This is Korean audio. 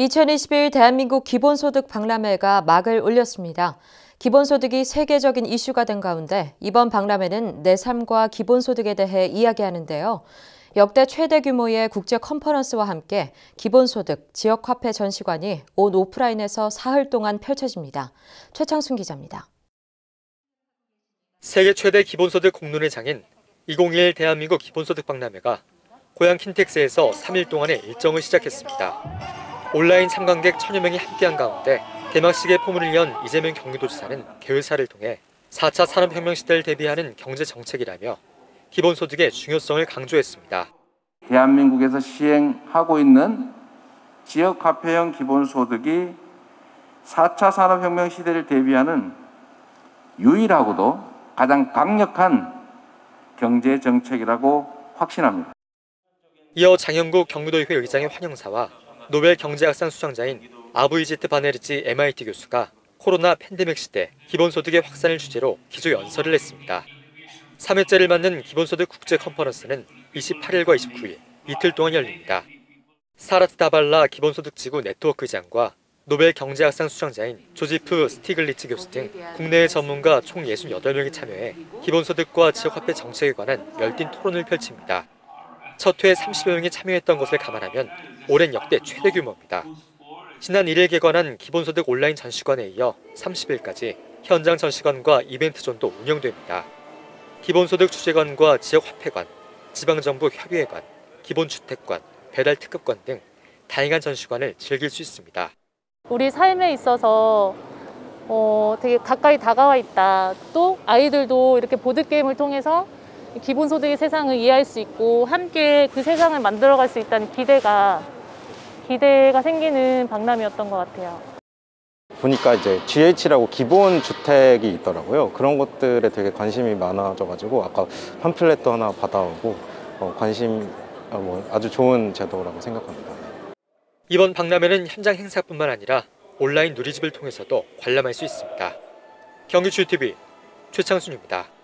2021 대한민국 기본소득 박람회가 막을 올렸습니다. 기본소득이 세계적인 이슈가 된 가운데 이번 박람회는 내 삶과 기본소득에 대해 이야기하는데요. 역대 최대 규모의 국제 컨퍼런스와 함께 기본소득, 지역화폐 전시관이 온 오프라인에서 사흘 동안 펼쳐집니다. 최창순 기자입니다. 세계 최대 기본소득 공론의 장인 2021 대한민국 기본소득 박람회가 고향 킨텍스에서 3일 동안의 일정을 시작했습니다. 온라인 참관객 천여 명이 함께한 가운데 개막식에 포문을 연 이재명 경기도지사는 개회사를 통해 4차 산업혁명 시대를 대비하는 경제 정책이라며 기본소득의 중요성을 강조했습니다. 대한민국에서 시행하고 있는 지역화폐형 기본소득이 4차 산업혁명 시대를 대비하는 유일하고도 가장 강력한 경제 정책이라고 확신합니다. 이어 장현국 경기도의회 의장의 환영사와 노벨 경제학상 수상자인 아비지트 바네르지 MIT 교수가 코로나 팬데믹 시대 기본소득의 확산을 주제로 기조 연설을 했습니다. 3회째를 맞는 기본소득 국제 컨퍼런스는 28일과 29일 이틀 동안 열립니다. 사라트 다발라 기본소득 지구 네트워크장과 노벨 경제학상 수상자인 조지프 스티글리츠 교수 등 국내의 전문가 총 68명이 참여해 기본소득과 지역화폐 정책에 관한 열띤 토론을 펼칩니다. 첫회 30여 명이 참여했던 것을 감안하면 올해는 역대 최대 규모입니다. 지난 1일 개관한 기본소득 온라인 전시관에 이어 30일까지 현장 전시관과 이벤트존도 운영됩니다. 기본소득 주재관과 지역화폐관, 지방정부 협의회관, 기본주택관, 배달특급관 등 다양한 전시관을 즐길 수 있습니다. 우리 삶에 있어서 어, 되게 가까이 다가와 있다. 또 아이들도 이렇게 보드게임을 통해서 기본소득의 세상을 이해할 수 있고 함께 그 세상을 만들어갈 수 있다는 기대가 기대가 생기는 박람회였던 것 같아요. 보니까 이제 GH라고 기본 주택이 있더라고요. 그런 것들에 되게 관심이 많아져가지고 아까 팜플렛도 하나 받아오고 어, 관심 어, 뭐 아주 좋은 제도라고 생각합니다. 이번 박람회는 현장 행사뿐만 아니라 온라인 누리집을 통해서도 관람할 수 있습니다. 경기주TV 최창순입니다.